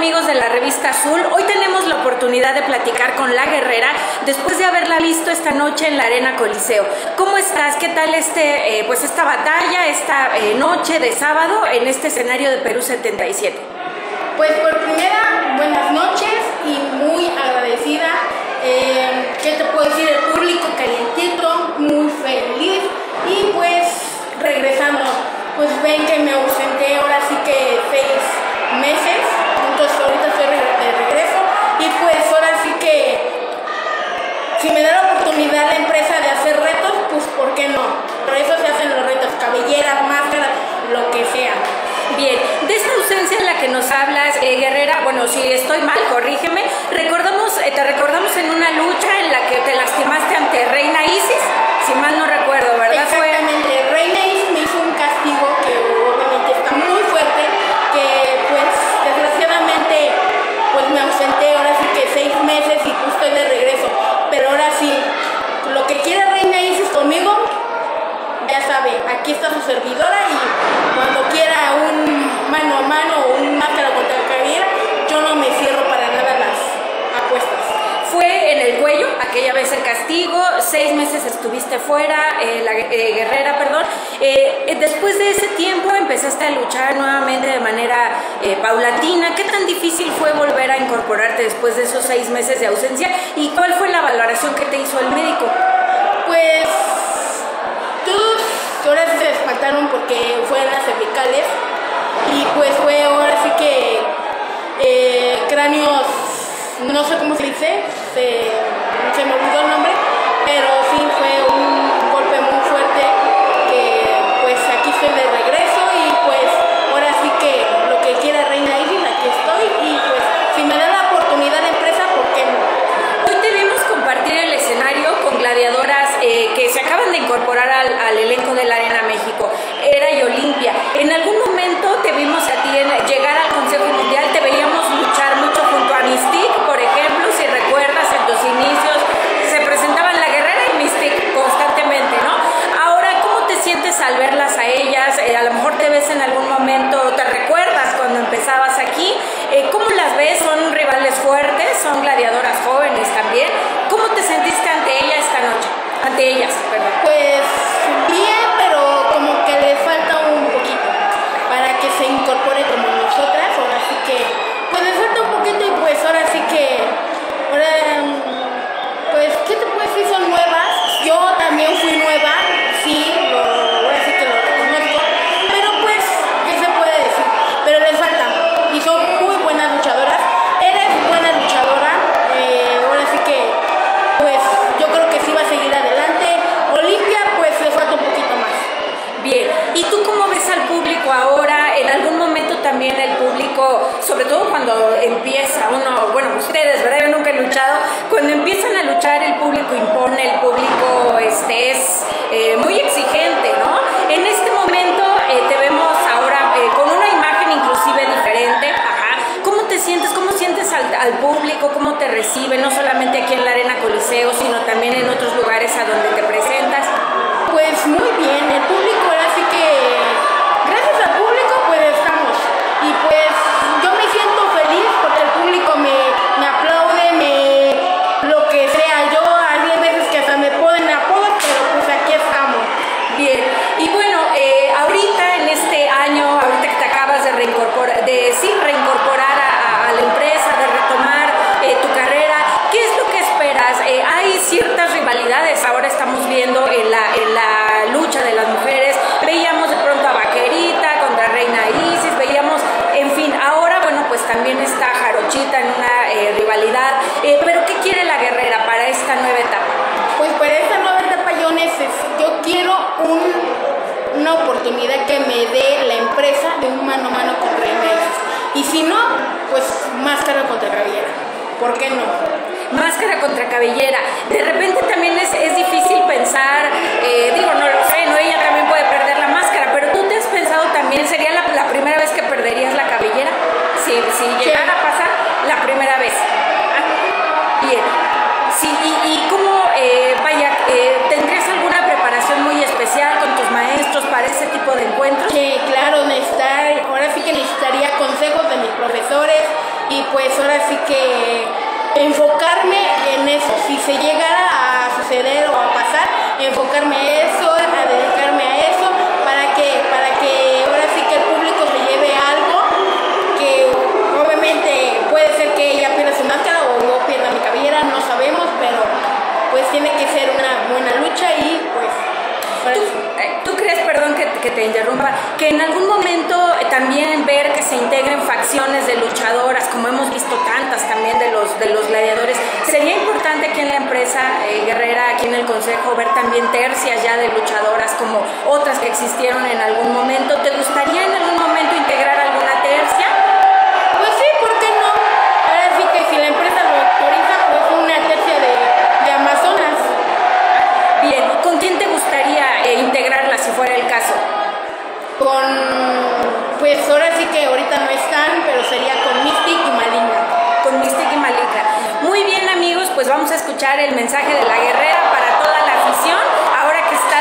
amigos de la revista Azul? Hoy tenemos la oportunidad de platicar con la guerrera después de haberla visto esta noche en la Arena Coliseo. ¿Cómo estás? ¿Qué tal este, eh, pues esta batalla, esta eh, noche de sábado en este escenario de Perú 77? Pues por primera, buenas noches y muy agradecida. Eh, ¿Qué te puedo decir? El público calientito, muy feliz y pues regresando. Pues ven que me ausenté si me da la oportunidad la empresa de hacer retos, pues ¿por qué no? Por eso se hacen los retos, cabelleras, máscaras, lo que sea. Bien, de esta ausencia en la que nos hablas, eh, Guerrera, bueno, si estoy mal, corrígeme, recordamos, mano o un máscara contra el cabellera, yo no me cierro para nada las apuestas. Fue en el cuello, aquella vez el castigo, seis meses estuviste fuera, eh, la eh, guerrera, perdón. Eh, después de ese tiempo empezaste a luchar nuevamente de manera paulatina. ¿Qué tan difícil fue volver a incorporarte después de esos seis meses de ausencia? ¿Y cuál fue la valoración que te hizo el médico? Pues todos ahora sí se espantaron porque fueron las cervicales y pues fue ahora sí que eh, cráneos, no sé cómo se dice, se, se me olvidó el nombre, pero sí sobre todo cuando empieza uno, bueno, ustedes, ¿verdad? Yo nunca he luchado, cuando empiezan a luchar el público impone, el público este, es eh, muy exigente, ¿no? En este momento eh, te vemos ahora eh, con una imagen inclusive diferente. ¿Cómo te sientes? ¿Cómo sientes al, al público? ¿Cómo te recibe? No solamente aquí en la Arena Coliseo, sino también en otros lugares a donde oportunidad que me dé la empresa de un mano a mano con Isis. Y si no, pues máscara contra cabellera. ¿Por qué no? Máscara contra cabellera. De repente también es, es difícil pensar, eh, digo, que, que te interrumpa, que en algún momento eh, también ver que se integren facciones de luchadoras, como hemos visto tantas también de los, de los gladiadores, sería importante aquí en la empresa eh, guerrera, aquí en el consejo, ver también tercias ya de luchadoras como otras que existieron en algún momento. ¿Te gustaría Con, pues ahora sí que ahorita no están, pero sería con Mystic y Maligna. con Mystic y Malika. Muy bien amigos, pues vamos a escuchar el mensaje de la guerrera para toda la afición, ahora que está